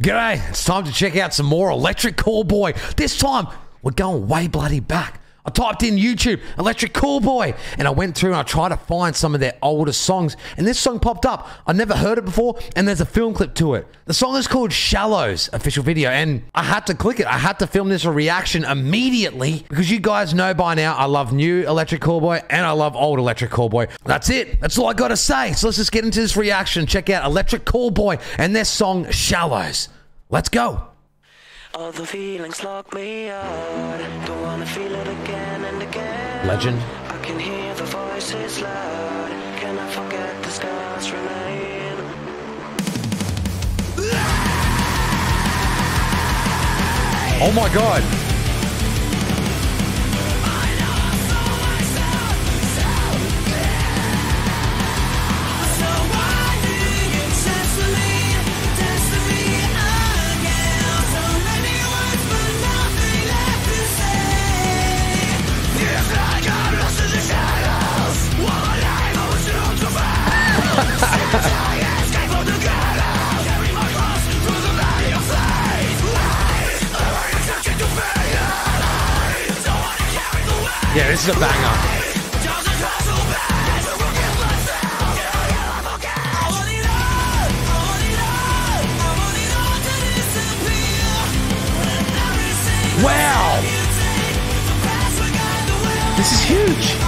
G'day, it's time to check out some more Electric Callboy. This time, we're going way bloody back. I typed in YouTube, Electric Callboy, and I went through and I tried to find some of their older songs, and this song popped up. I never heard it before, and there's a film clip to it. The song is called Shallows, official video, and I had to click it. I had to film this reaction immediately because you guys know by now I love new Electric Callboy and I love old Electric Callboy. That's it. That's all I gotta say. So let's just get into this reaction. Check out Electric Callboy and their song Shallows. Let's go. All the feelings lock me out. Don't wanna feel it again and again. Legend. I can hear the voices loud. Can I forget the scars remain? Oh my god. Yeah, this is a banger. Wow. This is huge.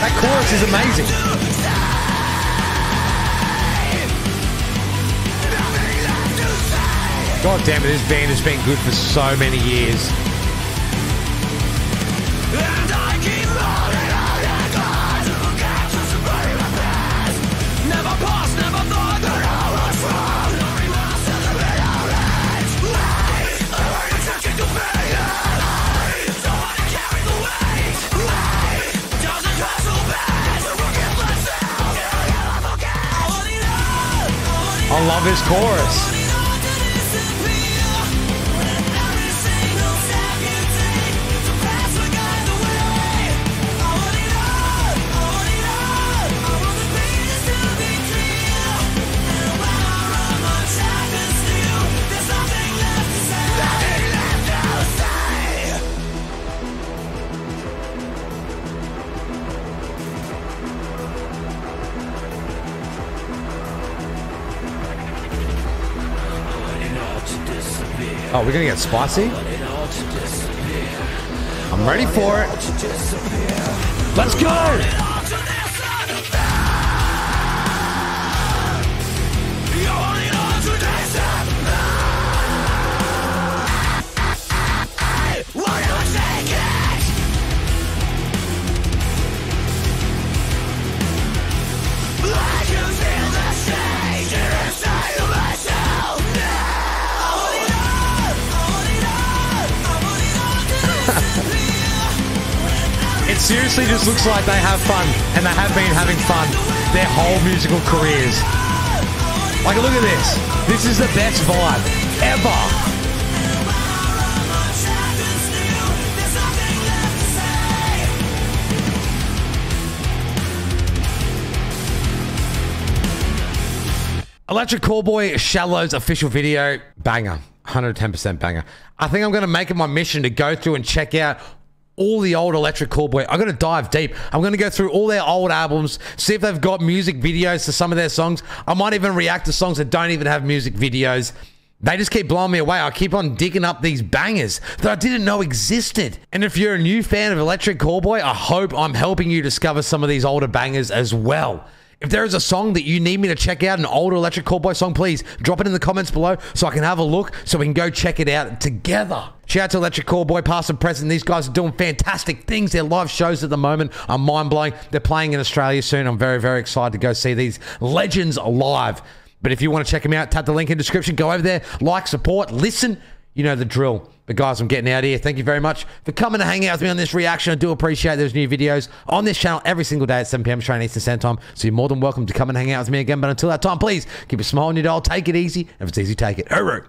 That chorus is amazing. God damn it, this band has been good for so many years. I love his chorus. Oh, we're gonna get spicy? I'm ready for it. Let's go! Seriously just looks like they have fun, and they have been having fun their whole musical careers. Like, look at this. This is the best vibe ever. Electric Callboy Shallows official video, banger. 110% banger. I think I'm going to make it my mission to go through and check out all the old Electric Callboy. I'm going to dive deep. I'm going to go through all their old albums, see if they've got music videos to some of their songs. I might even react to songs that don't even have music videos. They just keep blowing me away. I keep on digging up these bangers that I didn't know existed. And if you're a new fan of Electric Callboy, I hope I'm helping you discover some of these older bangers as well. If there is a song that you need me to check out, an older Electric Callboy song, please drop it in the comments below so I can have a look so we can go check it out together. Shout out to Electric Callboy, past and present. These guys are doing fantastic things. Their live shows at the moment are mind blowing. They're playing in Australia soon. I'm very, very excited to go see these legends live. But if you want to check them out, tap the link in the description. Go over there, like, support, listen. You know the drill. But guys, I'm getting out here. Thank you very much for coming to hang out with me on this reaction. I do appreciate those new videos on this channel every single day at 7 p.m. Australian Eastern Standard Time. So you're more than welcome to come and hang out with me again. But until that time, please keep a smile on your dial. Take it easy. If it's easy, take it. Hooroo.